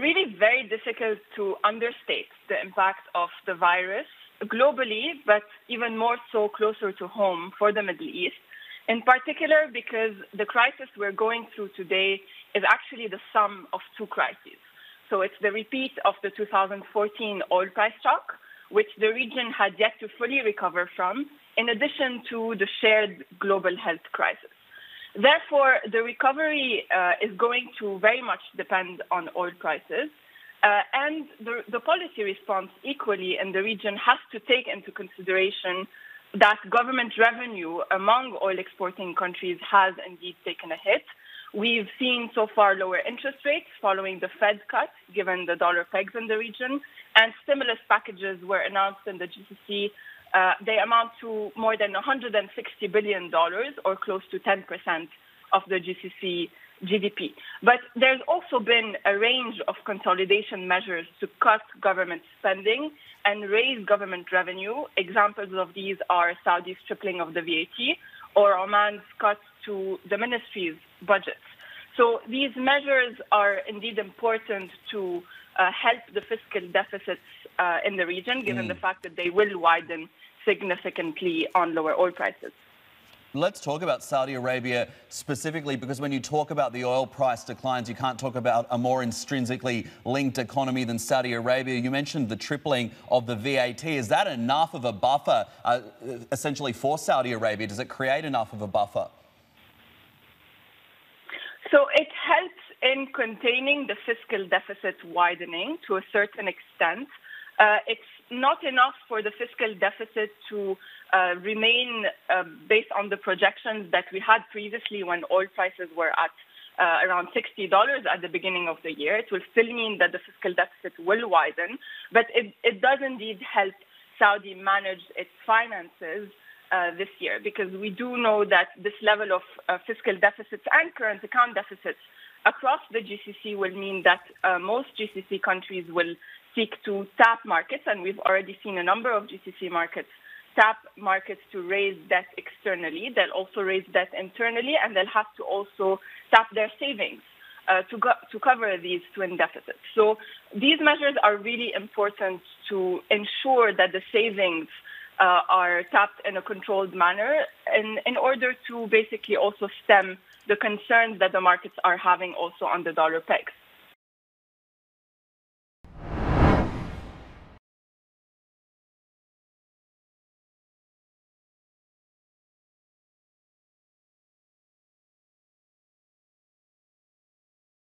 really very difficult to understate the impact of the virus globally, but even more so closer to home for the Middle East. In particular, because the crisis we're going through today is actually the sum of two crises. So it's the repeat of the 2014 oil price shock, which the region had yet to fully recover from, in addition to the shared global health crisis. Therefore, the recovery uh, is going to very much depend on oil prices. Uh, and the, the, policy response equally in the region has to take into consideration that government revenue among oil exporting countries has indeed taken a hit. We've seen so far lower interest rates following the Fed cut, given the dollar pegs in the region, and stimulus packages were announced in the GCC uh, they amount to more than $160 billion, or close to 10% of the GCC GDP. But there's also been a range of consolidation measures to cut government spending and raise government revenue. Examples of these are Saudi's tripling of the VAT or Oman's cuts to the ministry's budgets. So these measures are indeed important to uh, help the fiscal deficits uh, in the region, given mm. the fact that they will widen significantly on lower oil prices. Let's talk about Saudi Arabia specifically because when you talk about the oil price declines, you can't talk about a more intrinsically linked economy than Saudi Arabia. You mentioned the tripling of the VAT. Is that enough of a buffer uh, essentially for Saudi Arabia? Does it create enough of a buffer? So it helps in containing the fiscal deficit widening to a certain extent. Uh, it's not enough for the fiscal deficit to uh, remain uh, based on the projections that we had previously when oil prices were at uh, around $60 at the beginning of the year. It will still mean that the fiscal deficit will widen, but it, it does indeed help Saudi manage its finances uh, this year because we do know that this level of uh, fiscal deficits and current account deficits across the GCC will mean that uh, most GCC countries will seek to tap markets, and we've already seen a number of GCC markets tap markets to raise debt externally. They'll also raise debt internally, and they'll have to also tap their savings uh, to, go- to cover these twin deficits. So these measures are really important to ensure that the savings uh, are tapped in a controlled manner in, in order to basically also stem the concerns that the markets are having also on the dollar pegs.